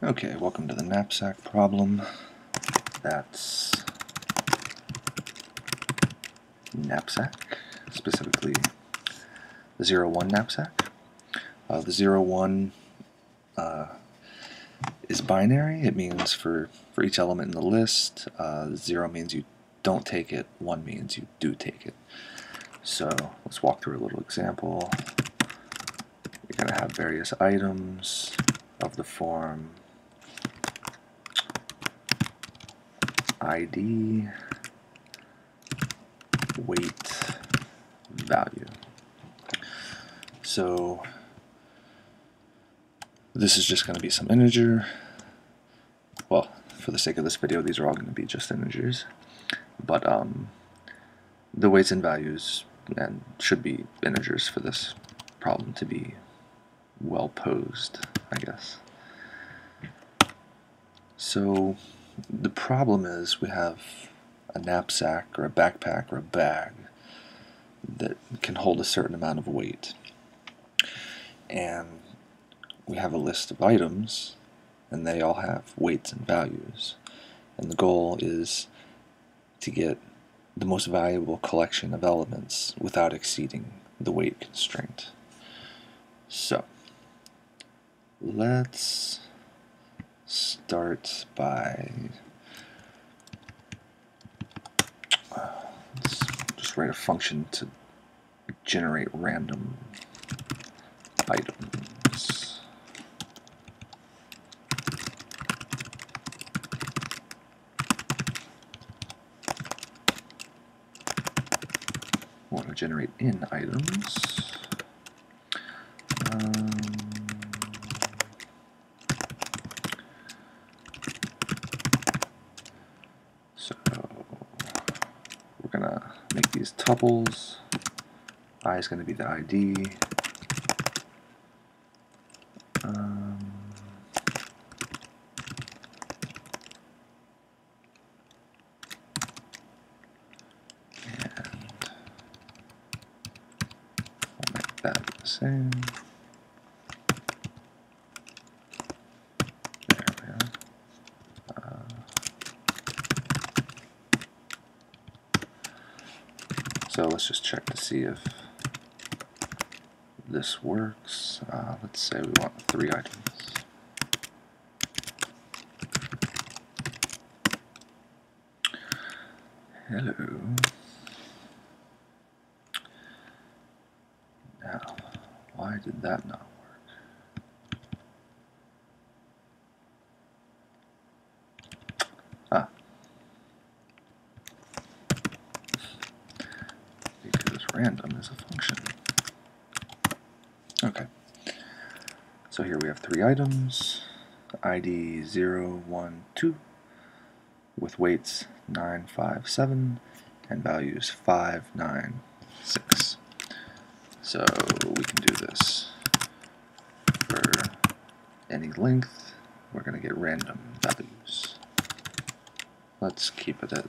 Okay, welcome to the knapsack problem. That's knapsack, specifically the 0, 1 knapsack. Uh, the 0, 1 uh, is binary. It means for, for each element in the list, uh, 0 means you don't take it, 1 means you do take it. So let's walk through a little example. You're going to have various items of the form ID, weight, value. So this is just going to be some integer. Well, for the sake of this video, these are all going to be just integers. But um, the weights and values and should be integers for this problem to be well posed, I guess. So the problem is we have a knapsack or a backpack or a bag that can hold a certain amount of weight. And we have a list of items, and they all have weights and values. And the goal is to get the most valuable collection of elements without exceeding the weight constraint. So, let's start by let's just write a function to generate random items. want to generate in items. Um, so we're gonna make these tuples. I is to be the ID. Um, and we'll make that the same. There we are. Uh, so let's just check to see if this works. Uh, let's say we want three items. Hello. Now, why did that not work? Ah. Because random is a function. Okay. So here we have three items, ID 0, 1, 2, with weights 9, 5, 7, and values 5, 9, 6. So we can do this for any length. We're going to get random values. Let's keep it at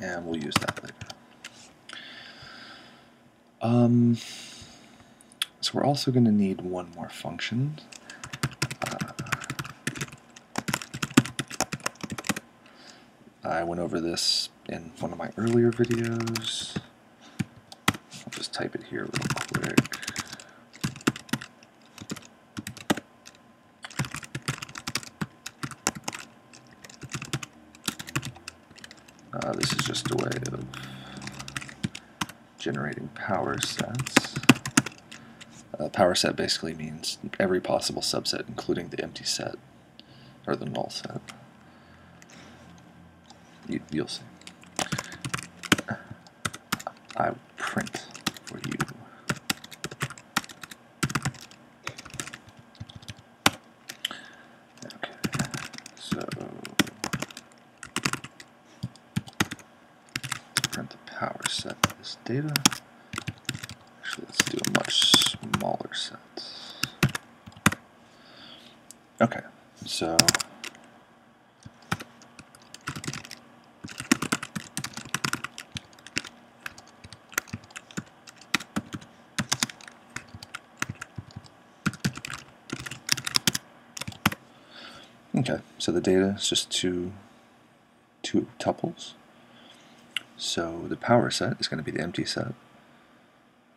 and we'll use that later. Um, so we're also going to need one more function. Uh, I went over this in one of my earlier videos. I'll just type it here real quick. Uh, this is just a way of generating power sets. Uh, power set basically means every possible subset, including the empty set, or the null set. You, you'll see. data. Actually, let's do a much smaller set. Okay, so Okay, so the data is just two two tuples. So the power set is going to be the empty set,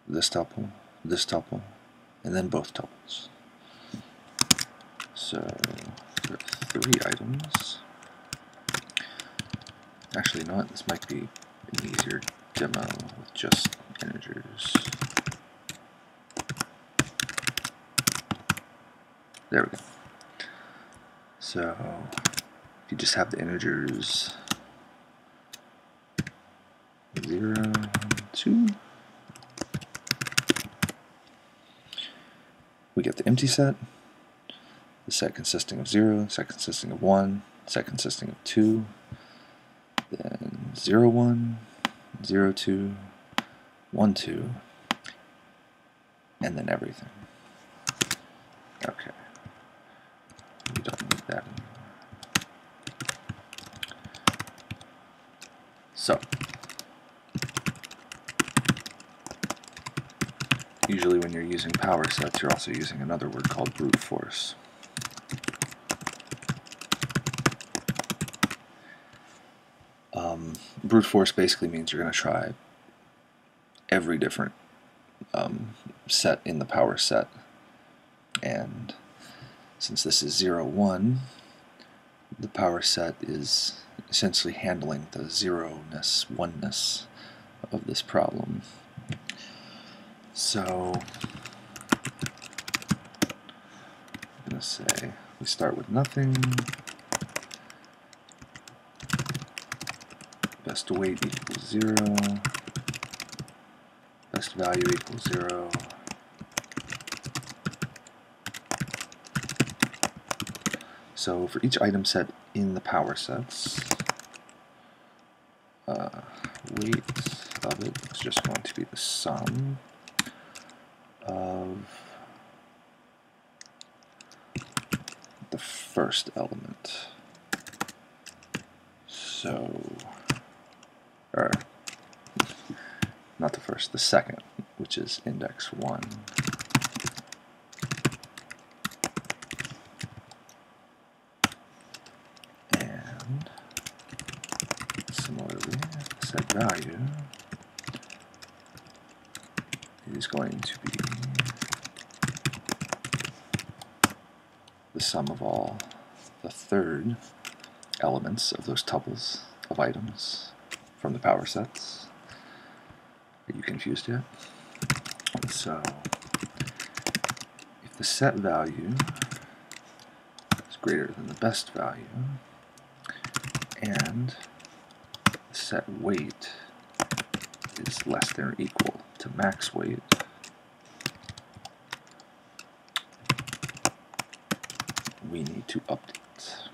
this tuple, this tuple, and then both tuples. So three items. Actually not, this might be an easier demo with just integers. There we go. So if you just have the integers 0, 2, we get the empty set, the set consisting of 0, set consisting of 1, set consisting of 2, then 0, 1, 0, 2, 1, 2, and then everything. Okay. We don't need that anymore. So, usually when you're using power sets, you're also using another word called brute force. Um, brute force basically means you're going to try every different um, set in the power set. And since this is 0, 1, the power set is essentially handling the zero-ness, oneness of this problem. So, I'm going to say we start with nothing. Best weight equals 0. Best value equals 0. So for each item set in the power sets, uh, weight of it is just going to be the sum of the first element. So, or not the first, the second, which is index 1. And similarly, set value is going to be the sum of all the third elements of those tuples of items from the power sets. Are you confused yet? So, if the set value is greater than the best value, and the set weight is less than or equal to max weight, we need to update.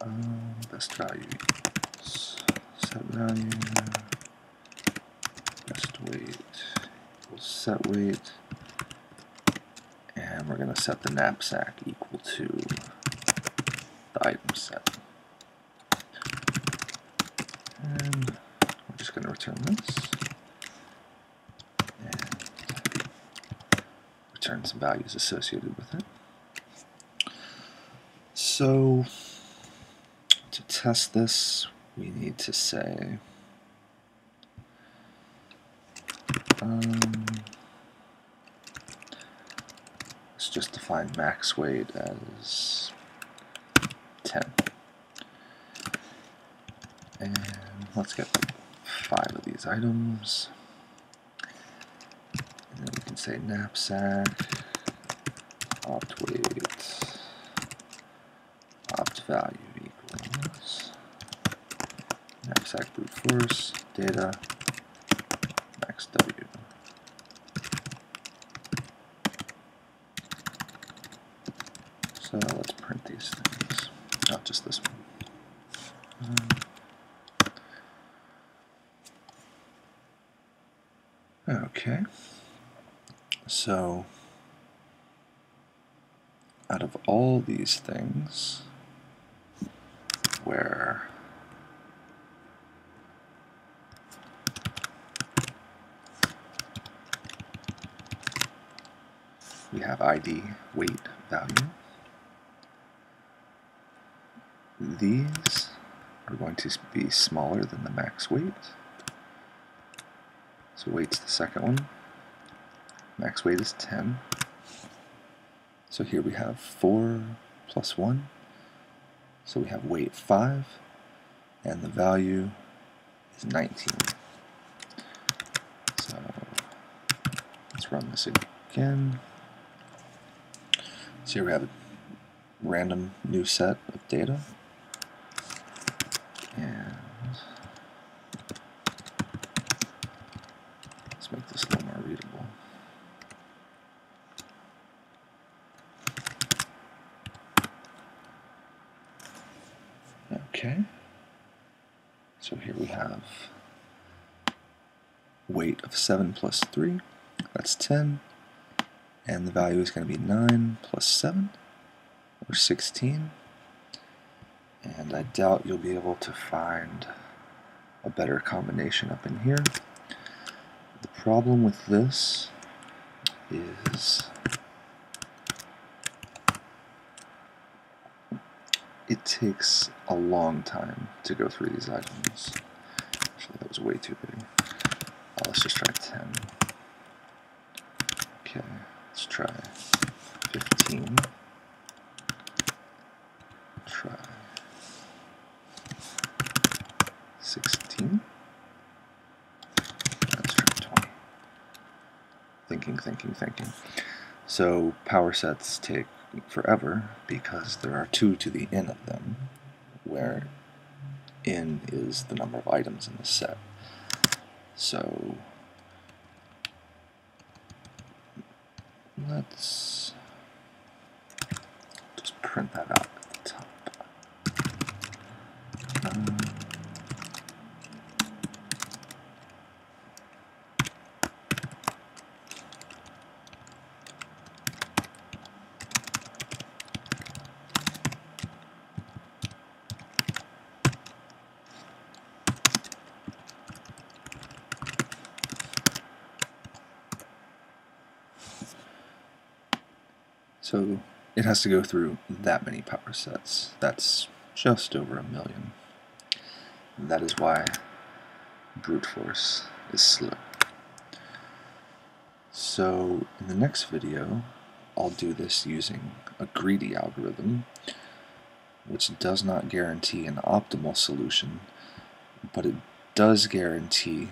Um, best value set value, best weight equals set weight, and we're going to set the knapsack equal to the item set. And we're just going to return this. Return some values associated with it. So, to test this, we need to say um, let's just define max weight as 10. And let's get five of these items. Can say knapsack, opt weight, opt value equals knapsack brute force, data, max W. So all these things where we have ID weight value. These are going to be smaller than the max weight. So weight's the second one. Max weight is 10. So here we have 4 plus 1. So we have weight 5, and the value is 19. So let's run this again. So here we have a random new set of data. And let's make this a little more readable. Okay. So here we have weight of 7 plus 3, that's 10, and the value is going to be 9 plus 7, or 16. And I doubt you'll be able to find a better combination up in here. The problem with this is takes a long time to go through these items. Actually, that was way too big. Oh, let's just try 10. Okay, let's try 15. Try 16. Let's try 20. Thinking, thinking, thinking. So power sets take forever because there are two to the n of them, where n is the number of items in the set. So let's just print that out at the top. Um, So it has to go through that many power sets. That's just over a million. That is why brute force is slow. So in the next video, I'll do this using a greedy algorithm, which does not guarantee an optimal solution, but it does guarantee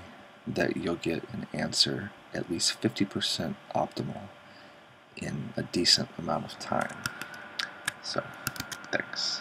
that you'll get an answer at least 50% optimal in a decent amount of time. So, thanks.